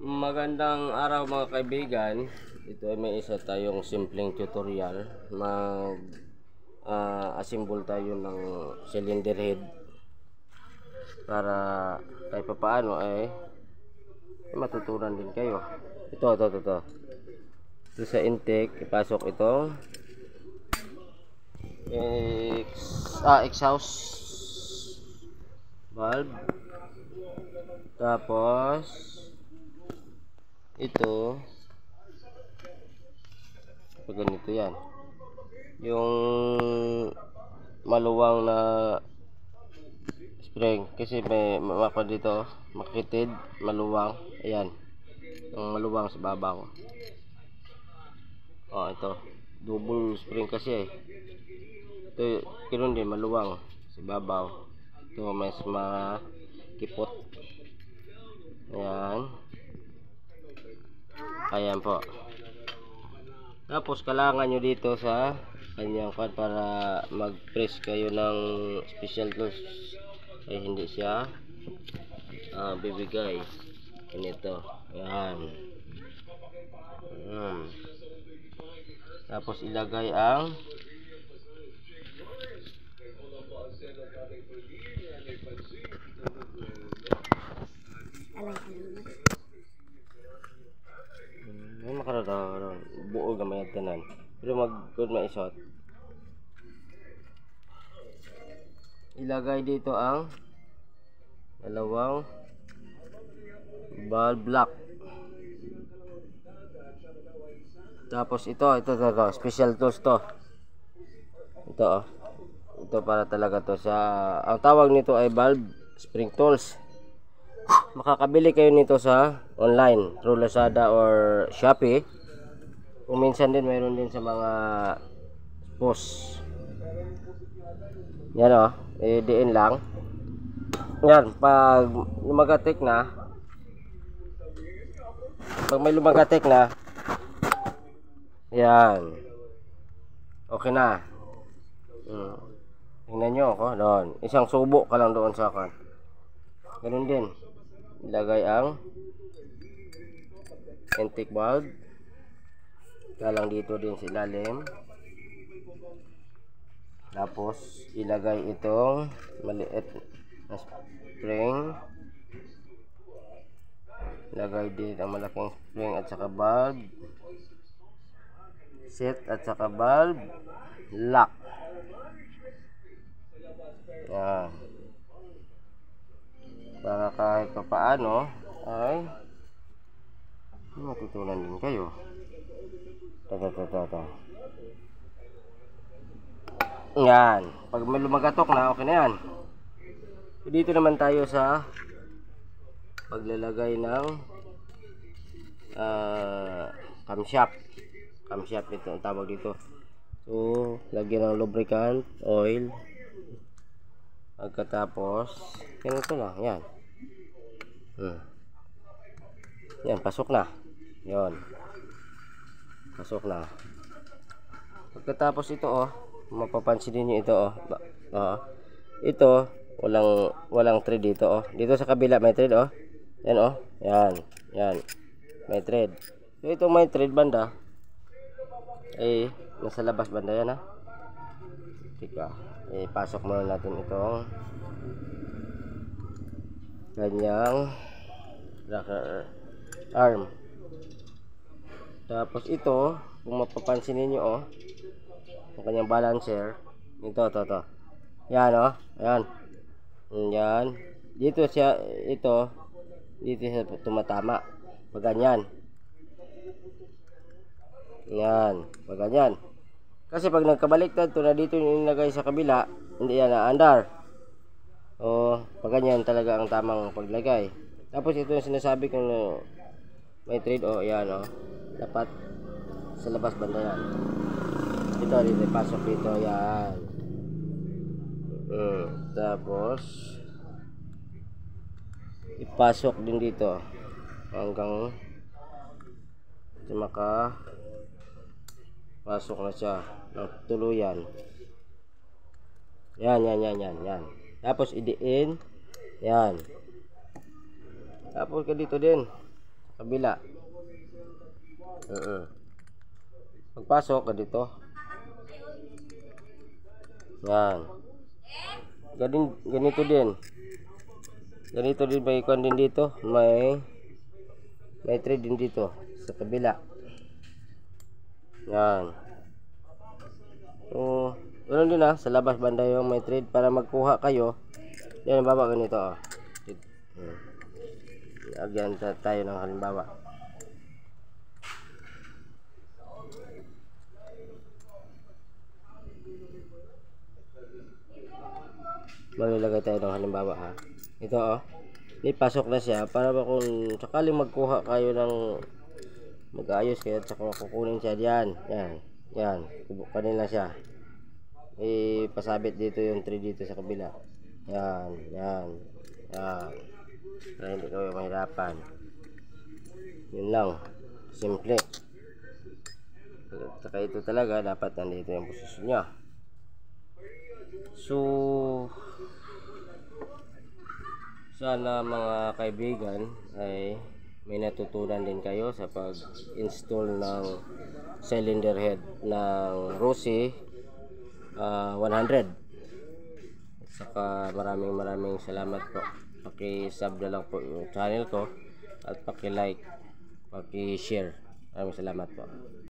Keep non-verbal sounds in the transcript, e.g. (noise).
Magandang araw mga kaibigan. Ito ay may isa tayong simpleng tutorial. Mag ah, assemble tayo ng cylinder head para kahit papaano ay matutunan din kayo. Ito, ito, ito, ito. Ito sa intake, ipasok itong ex, ah, exhaust valve. Tapos, ito, pag ganito yan, yung maluwang na spring, kasi may mapa dito, makitid, maluwang, ayan, yung maluwang sa babaw. Oh, ito, double spring kasi eh. Ito, kinon din, maluwang sa babaw. Ito, mas makipot. Ayan. Ayan po. Tapos kailangan nyo dito sa kanyang fan para mag-press kayo ng special tools ay hindi siya ah, bibigay. Ganito. Ayan. Ayan. Tapos ilagay ang maisot. Ilagay dito ang dalawang bulb block. Tapos ito, ito, ito, ito, special tools to. Ito, oh. Ito para talaga to sa, ang tawag nito ay bulb spring tools. (sighs) Makakabili kayo nito sa online, through Lazada or Shopee. Kung minsan din mayroon din sa mga post. Yan oh, eh, diin lang. Yan, pag lumagatik na, pag may lumagatik na, yan. Okay na. Hmm. Tingnan nyo ako doon. Isang subo ka lang doon sa akin. Ganun din. Ilagay ang intake valve. Kalang dito din sa ilalim. Tapos ilagay itong maliit na spring. Ilagay din ang malaking spring at saka valve set at saka valve lock. Yan. Para kahit pa paano ay matutunan din kayo. Tata tata tata yan. Pag lumagatok na okay na yan. Dito naman tayo sa paglalagay ng uh, camshaft camshaft ito ang tawag dito. So lagyan ng lubricant oil. Pagkatapos ganito lang yan. Hmm. yan pasok na. Yon pasok na. Pagkatapos ito oh mapapansin niyo ito oh, oh ito walang walang thread dito oh. Dito sa kabila may thread oh. Yan oh. Yan yan. May thread. So ito may thread banda eh nasa labas banda yan ha? Tika eh pasok muna natin itong ganyang rocker arm. Tapos ito kung mapapansin niyo oh ang kanyang balancer ito to to yan oh yan yan dito siya ito dito siya tumatama pag ganyan yan, pag ganyan. Kasi pag nagkabaliktad to na dito yung nilagay sa kabila, hindi yan naandar. O, pag ganyan talaga ang tamang paglagay. Tapos ito yung sinasabi kong uh, may trade o, oh, yan o. Oh, dapat sa labas banda yan. Ito, dito, pasok dito, yan. Hmm, tapos, ipasok din dito hanggang maka pasok na siya ng tuluyan yan yan yan yan yan tapos idiin yan tapos ka dito din Kabila. Oo. Pagpasok ka dito. Yan. Ganin, ganito din. Ganito din may kwan din dito. May may thread din dito sa kabila. Yan. So, ganun din ah, sa labas banda yung may thread para magkuha kayo. Yan, baba ganito ah. Ta- tayo ng halimbawa. Malalagay tayo ng halimbawa ha. Ito oh. Ipasok na siya para ba kung sakaling magkuha kayo ng mag-ayos kayo at saka kukunin siya diyan. Yan. Yan. Kubukanin na siya. Ipasabit dito yung tree dito sa kabila. Yan. Yan. Yan. Para hindi kayo mahirapan. Yun lang. Simple. Saka ito talaga dapat nandito yung posisyon niya. So, sana mga kaibigan ay may natutunan din kayo sa pag-install ng cylinder head ng Rossi ah, 100. At saka maraming maraming salamat po. Paki-sub na lang po yung channel ko at paki-like, paki-share. Maraming salamat po.